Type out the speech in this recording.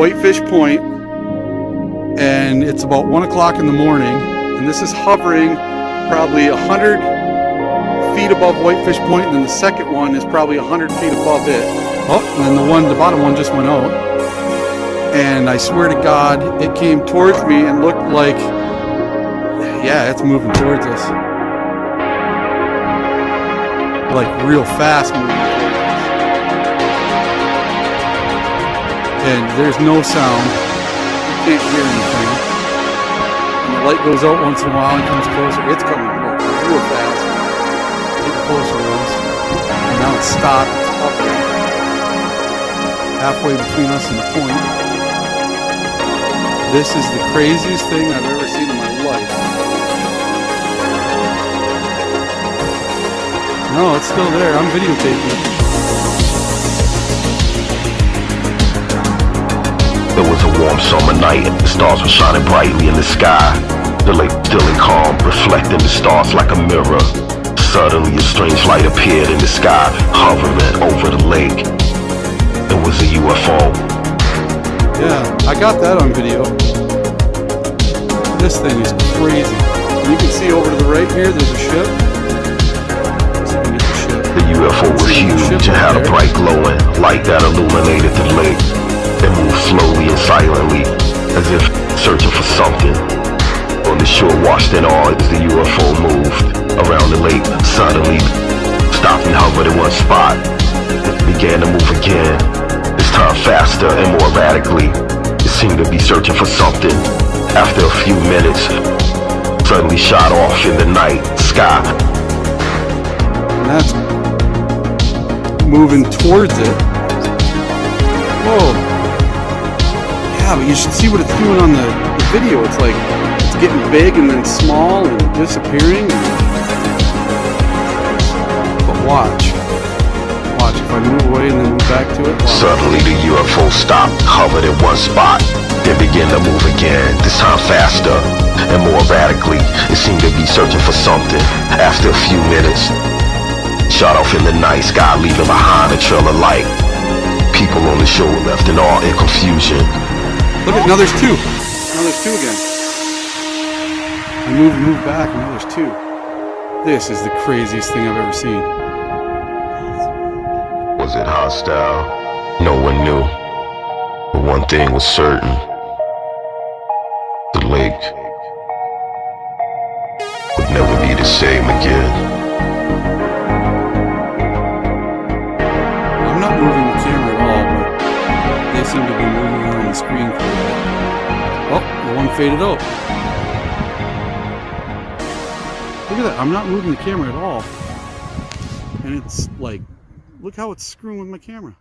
Whitefish Point, and it's about one o'clock in the morning, and this is hovering probably a hundred feet above Whitefish Point, and then the second one is probably a hundred feet above it. Oh, and then the one, the bottom one just went out. And I swear to God, it came towards me and looked like, yeah, it's moving towards us. Like real fast moving And there's no sound. You can't hear anything. And the light goes out once in a while and comes closer. It's coming real fast. Getting closer to us. And now it's stopped. It's hovering. Halfway between us and the point. This is the craziest thing I've ever seen in my life. No, it's still there. I'm videotaping. Warm summer night, the stars were shining brightly in the sky. The lake still and calm, reflecting the stars like a mirror. Suddenly a strange light appeared in the sky, hovering over the lake. It was a UFO. Yeah, I got that on video. This thing is crazy. You can see over to the right here, there's a ship. Let's see if we can get the ship. The UFO was huge and had a bright glowing light that illuminated the lake. It moved slowly and silently, as if searching for something. On the shore watched in awe as the UFO moved around the lake, suddenly stopped and hovered in one spot. It began to move again, this time faster and more radically. It seemed to be searching for something. After a few minutes, suddenly shot off in the night sky. That's moving towards it. Whoa. Yeah, but you should see what it's doing on the, the video. It's like it's getting big and then small and disappearing. But watch. Watch. If I move away and then move back to it. Watch. Suddenly the UFO stopped, hovered in one spot, then began to move again, this time faster and more erratically. It seemed to be searching for something. After a few minutes, shot off in the night sky, leaving behind a trail of light. People on the shore were left in awe and confusion. Look at now there's two. Now there's two again. I move move back and now there's two. This is the craziest thing I've ever seen. Was it hostile? No one knew. But one thing was certain. The lake would never be the same again. I'm not moving the camera at all, but they seem to be moving around the screen. Oh, the one faded out. Look at that. I'm not moving the camera at all. And it's like, look how it's screwing with my camera.